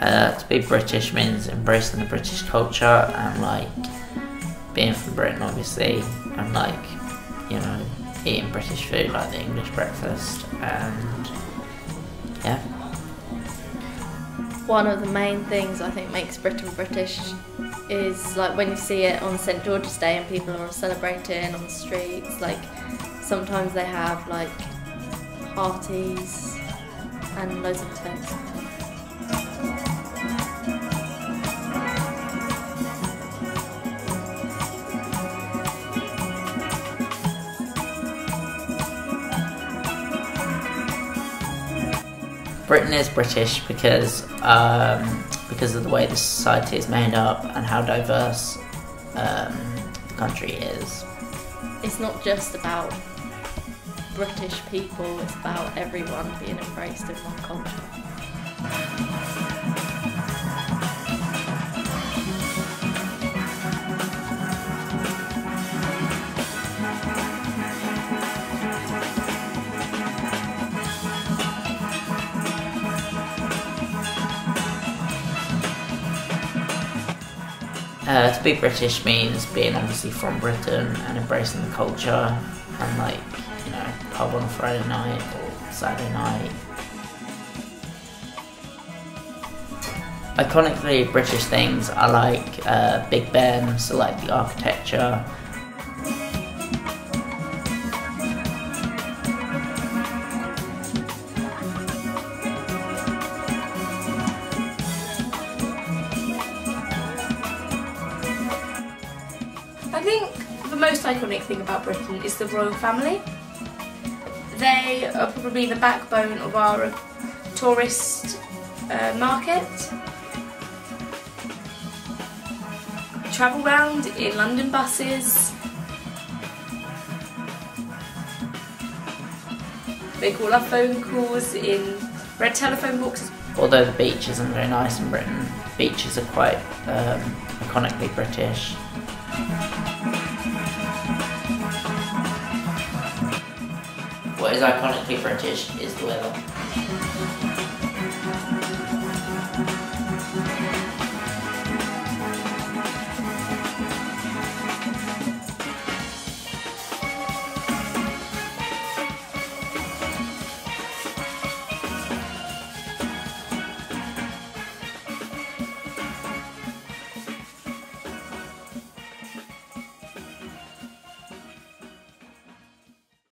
Uh, to be British means embracing the British culture and like being from Britain, obviously, and like you know eating British food like the English breakfast and yeah. One of the main things I think makes Britain British is like when you see it on St George's Day and people are celebrating on the streets. Like sometimes they have like parties and loads of events. Britain is British because um, because of the way the society is made up and how diverse um, the country is. It's not just about British people, it's about everyone being embraced in one culture. Uh, to be British means being obviously from Britain and embracing the culture and like, you know, pub on a Friday night or Saturday night. Iconically British things are like uh, Big Ben, so like the architecture. Think the most iconic thing about Britain is the royal family. They are probably the backbone of our tourist uh, market. Travel round in London buses. They call our phone calls in red telephone boxes. Although the beach isn't very nice in Britain, beaches are quite um, iconically British. What is iconically British is the weather.